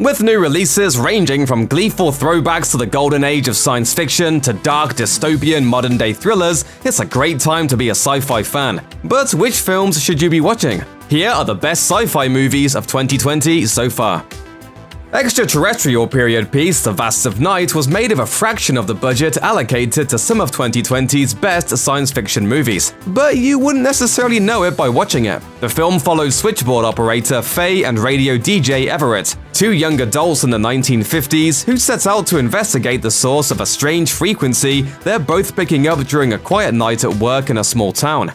With new releases ranging from gleeful throwbacks to the golden age of science fiction to dark dystopian modern day thrillers, it's a great time to be a sci fi fan. But which films should you be watching? Here are the best sci fi movies of 2020 so far. Extraterrestrial period piece The Vast of Night was made of a fraction of the budget allocated to some of 2020's best science fiction movies, but you wouldn't necessarily know it by watching it. The film follows switchboard operator Faye and radio DJ Everett, two young adults in the 1950s who set out to investigate the source of a strange frequency they're both picking up during a quiet night at work in a small town.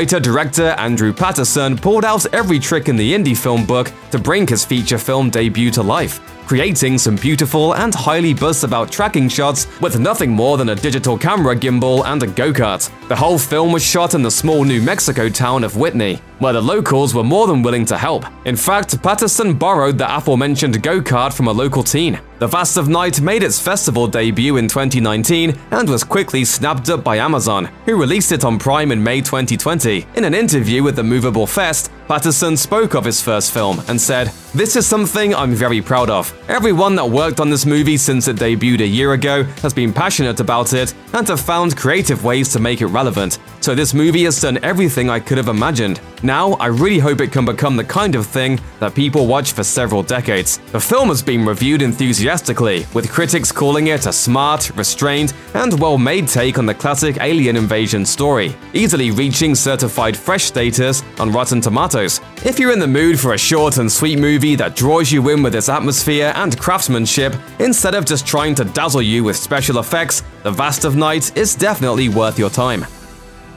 Writer-director Andrew Patterson pulled out every trick in the indie film book to bring his feature film debut to life, creating some beautiful and highly buzzed about tracking shots with nothing more than a digital camera gimbal and a go-kart. The whole film was shot in the small New Mexico town of Whitney, where the locals were more than willing to help. In fact, Patterson borrowed the aforementioned go-kart from a local teen. The Vast of Night made its festival debut in 2019 and was quickly snapped up by Amazon, who released it on Prime in May 2020. In an interview with the Movable Fest, Patterson spoke of his first film and said, This is something I'm very proud of. Everyone that worked on this movie since it debuted a year ago has been passionate about it and have found creative ways to make it relevant. So this movie has done everything I could have imagined. Now, I really hope it can become the kind of thing that people watch for several decades. The film has been reviewed enthusiastically, with critics calling it a smart, restrained, and well-made take on the classic alien invasion story, easily reaching certified fresh status on Rotten Tomatoes. If you're in the mood for a short and sweet movie that draws you in with its atmosphere and craftsmanship, instead of just trying to dazzle you with special effects, The Vast of Night is definitely worth your time.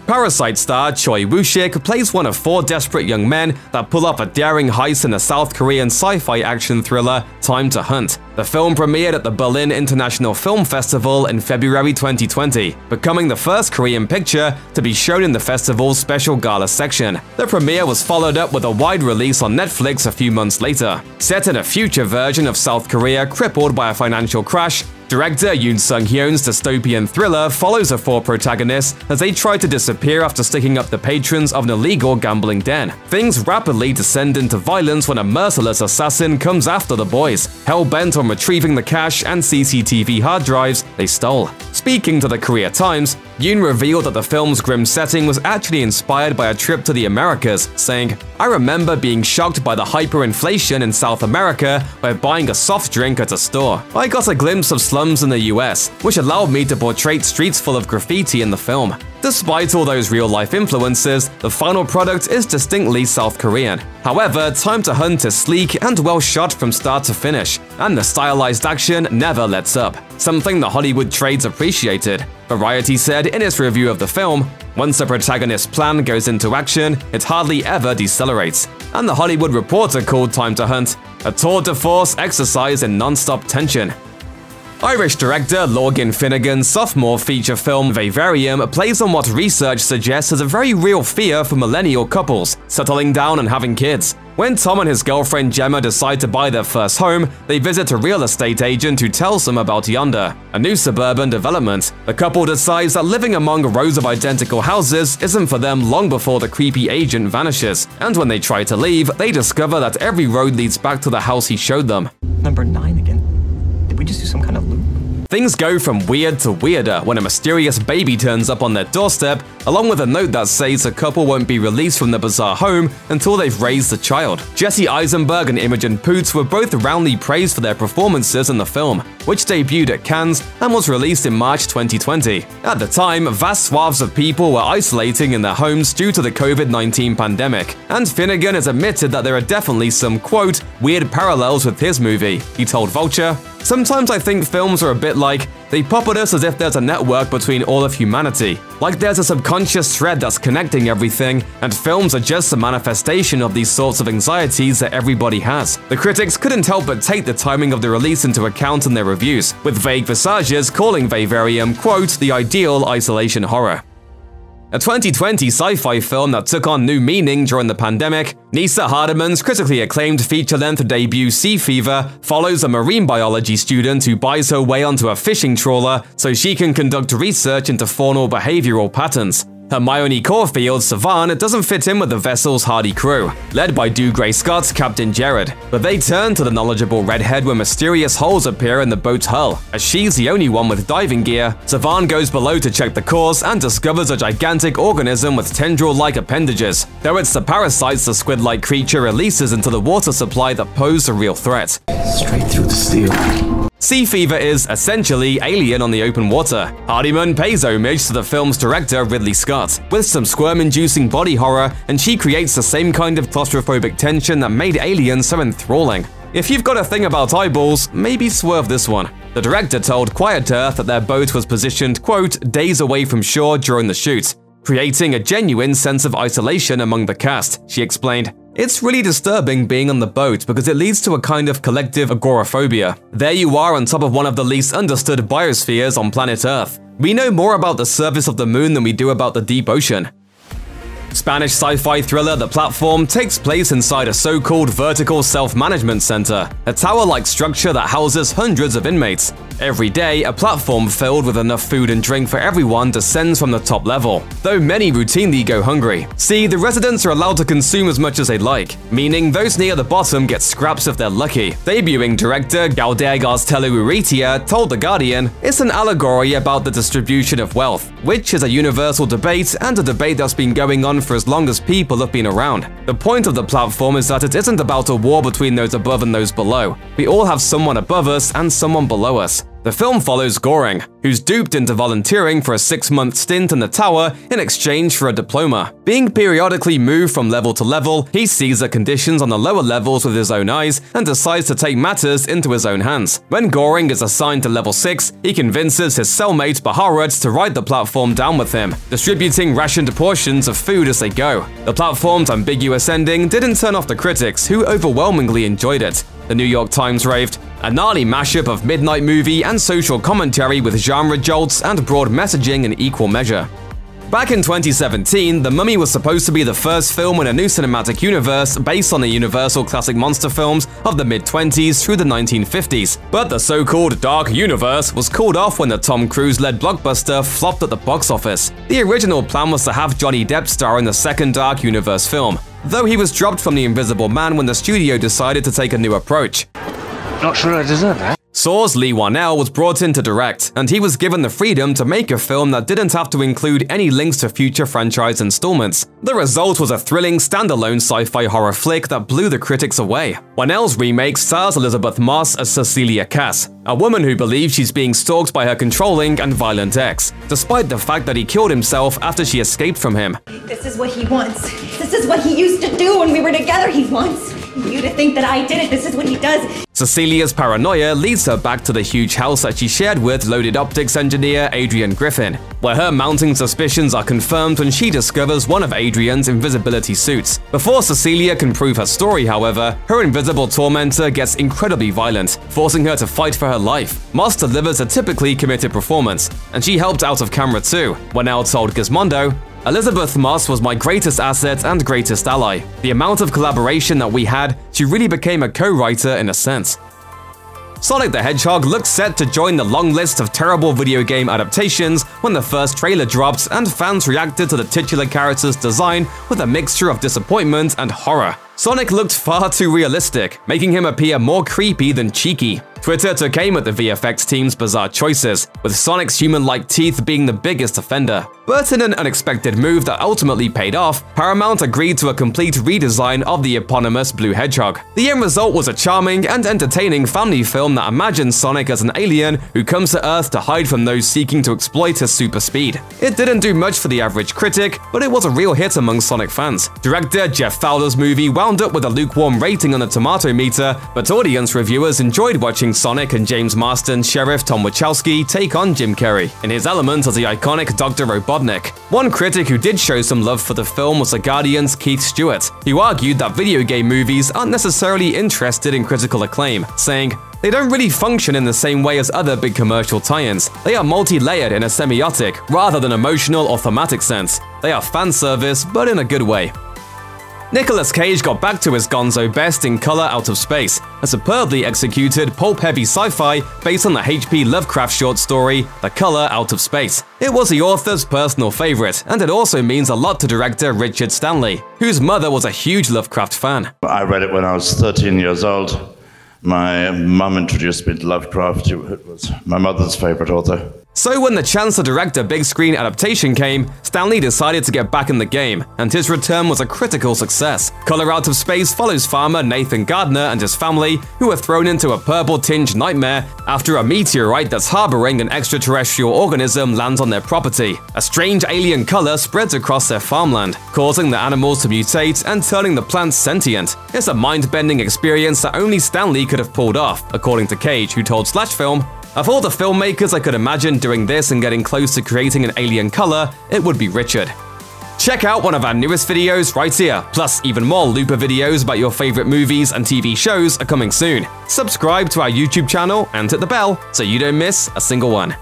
Parasite star Choi Woo-shik plays one of four desperate young men that pull off a daring heist in the South Korean sci-fi action thriller Time to Hunt. The film premiered at the Berlin International Film Festival in February 2020, becoming the first Korean picture to be shown in the festival's special gala section. The premiere was followed up with a wide release on Netflix a few months later. Set in a future version of South Korea crippled by a financial crash, Director Yoon Sung-hyun's dystopian thriller follows the four protagonists as they try to disappear after sticking up the patrons of an illegal gambling den. Things rapidly descend into violence when a merciless assassin comes after the boys, hell-bent on retrieving the cash and CCTV hard drives they stole. Speaking to the Korea Times, Yoon revealed that the film's grim setting was actually inspired by a trip to the Americas, saying, I remember being shocked by the hyperinflation in South America by buying a soft drink at a store. I got a glimpse of slums in the US, which allowed me to portray streets full of graffiti in the film. Despite all those real-life influences, the final product is distinctly South Korean. However, Time to Hunt is sleek and well shot from start to finish, and the stylized action never lets up, something the Hollywood trades appreciated. Variety said in its review of the film, once the protagonist's plan goes into action, it hardly ever decelerates. And the Hollywood Reporter called Time to Hunt a tour de force exercise in non-stop tension. Irish director Lorcan Finnegan's sophomore feature film Vivarium plays on what research suggests is a very real fear for millennial couples settling down and having kids. When Tom and his girlfriend Gemma decide to buy their first home, they visit a real estate agent who tells them about Yonder, a new suburban development. The couple decides that living among rows of identical houses isn't for them long before the creepy agent vanishes, and when they try to leave, they discover that every road leads back to the house he showed them. Number 9 again. Did we just do some kind of? Things go from weird to weirder when a mysterious baby turns up on their doorstep, along with a note that says the couple won't be released from the bizarre home until they've raised the child. Jesse Eisenberg and Imogen Poots were both roundly praised for their performances in the film, which debuted at Cannes and was released in March 2020. At the time, vast swaths of people were isolating in their homes due to the COVID-19 pandemic, and Finnegan has admitted that there are definitely some, quote, weird parallels with his movie. He told Vulture, Sometimes I think films are a bit like, they pop at us as if there's a network between all of humanity. Like there's a subconscious thread that's connecting everything, and films are just a manifestation of these sorts of anxieties that everybody has. The critics couldn't help but take the timing of the release into account in their reviews, with vague visages calling Vivarium, quote, the ideal isolation horror. A 2020 sci-fi film that took on new meaning during the pandemic, Neasa Hardiman's critically acclaimed feature-length debut Sea Fever follows a marine biology student who buys her way onto a fishing trawler so she can conduct research into faunal behavioral patterns. Hermione Corfield Siobhan doesn't fit in with the vessel's hardy crew, led by Dougray Scott's Captain Jared, but they turn to the knowledgeable redhead when mysterious holes appear in the boat's hull. As she's the only one with diving gear, Siobhan goes below to check the course and discovers a gigantic organism with tendril-like appendages, though it's the parasites the squid-like creature releases into the water supply that pose a real threat. Straight through the steel. Sea Fever is essentially Alien on the open water. Hardiman pays homage to the film's director Ridley Scott, with some squirm-inducing body horror, and she creates the same kind of claustrophobic tension that made Alien so enthralling. If you've got a thing about eyeballs, maybe swerve this one. The director told Quiet Earth that their boat was positioned, quote, days away from shore during the shoot, creating a genuine sense of isolation among the cast, she explained. It's really disturbing being on the boat because it leads to a kind of collective agoraphobia. There you are on top of one of the least understood biospheres on planet Earth. We know more about the surface of the moon than we do about the deep ocean. Spanish sci-fi thriller The Platform takes place inside a so-called vertical self-management center, a tower-like structure that houses hundreds of inmates. Every day, a platform filled with enough food and drink for everyone descends from the top level, though many routinely go hungry. See, the residents are allowed to consume as much as they like, meaning those near the bottom get scraps if they're lucky. Debuting director Galder Gaztelu Urrutia told The Guardian, it's an allegory about the distribution of wealth, which is a universal debate and a debate that's been going on for as long as people have been around. The point of the platform is that it isn't about a war between those above and those below. We all have someone above us and someone below us. The film follows Goreng, who's duped into volunteering for a six-month stint in the tower in exchange for a diploma. Being periodically moved from level to level, he sees the conditions on the lower levels with his own eyes and decides to take matters into his own hands. When Goreng is assigned to level 6, he convinces his cellmate Baharat to ride the platform down with him, distributing rationed portions of food as they go. The platform's ambiguous ending didn't turn off the critics, who overwhelmingly enjoyed it. The New York Times raved, a gnarly mashup of midnight movie and social commentary with genre jolts and broad messaging in equal measure. Back in 2017, The Mummy was supposed to be the first film in a new cinematic universe based on the Universal classic monster films of the mid-20s through the 1950s, but the so-called Dark Universe was called off when the Tom Cruise-led blockbuster flopped at the box office. The original plan was to have Johnny Depp star in the second Dark Universe film, though he was dropped from The Invisible Man when the studio decided to take a new approach. Not sure I deserve that. Saw's Leigh Whannell was brought in to direct, and he was given the freedom to make a film that didn't have to include any links to future franchise installments. The result was a thrilling, standalone sci-fi horror flick that blew the critics away. Whannell's remake stars Elisabeth Moss as Cecilia Kass, a woman who believes she's being stalked by her controlling and violent ex, despite the fact that he killed himself after she escaped from him. This is what he wants. This is what he used to do when we were together. He wants you to think that I did it. This is what he does. Cecilia's paranoia leads her back to the huge house that she shared with loaded optics engineer Adrian Griffin, where her mounting suspicions are confirmed when she discovers one of Adrian's invisibility suits. Before Cecilia can prove her story, however, her invisible tormentor gets incredibly violent, forcing her to fight for her life. Moss delivers a typically committed performance, and she helped out of camera too. Whannell told Gizmodo, Elisabeth Moss was my greatest asset and greatest ally. The amount of collaboration that we had, she really became a co-writer in a sense. Sonic the Hedgehog looks set to join the long list of terrible video game adaptations when the first trailer dropped and fans reacted to the titular character's design with a mixture of disappointment and horror. Sonic looked far too realistic, making him appear more creepy than cheeky. Twitter took aim at the VFX team's bizarre choices, with Sonic's human-like teeth being the biggest offender. But in an unexpected move that ultimately paid off, Paramount agreed to a complete redesign of the eponymous Blue Hedgehog. The end result was a charming and entertaining family film that imagines Sonic as an alien who comes to Earth to hide from those seeking to exploit his super speed. It didn't do much for the average critic, but it was a real hit among Sonic fans. Director Jeff Fowler's movie wound up with a lukewarm rating on the tomato meter, but audience reviewers enjoyed watching Sonic and James Marsden Sheriff Tom Wachowski take on Jim Carrey in his element as the iconic Dr. Robotnik. One critic who did show some love for the film was The Guardian's Keith Stuart, who argued that video game movies aren't necessarily interested in critical acclaim, saying, They don't really function in the same way as other big commercial tie-ins. They are multi-layered in a semiotic, rather than emotional or thematic sense. They are fan service, but in a good way. Nicolas Cage got back to his gonzo best in Color Out of Space, a superbly executed, pulp-heavy sci-fi based on the H.P. Lovecraft short story The Color Out of Space. It was the author's personal favorite, and it also means a lot to director Richard Stanley, whose mother was a huge Lovecraft fan. I read it when I was 13 years old. My mum introduced me to Lovecraft, who was my mother's favorite author. So when the chance to direct a big screen adaptation came, Stanley decided to get back in the game, and his return was a critical success. Color Out of Space follows farmer Nathan Gardner and his family, who are thrown into a purple-tinged nightmare after a meteorite that's harboring an extraterrestrial organism lands on their property. A strange alien color spreads across their farmland, causing the animals to mutate and turning the plants sentient. It's a mind-bending experience that only Stanley could have pulled off, according to Cage, who told Slash Film, of all the filmmakers I could imagine doing this and getting close to creating an alien color, it would be Richard. Check out one of our newest videos right here, plus even more Looper videos about your favorite movies and TV shows are coming soon. Subscribe to our YouTube channel and hit the bell so you don't miss a single one.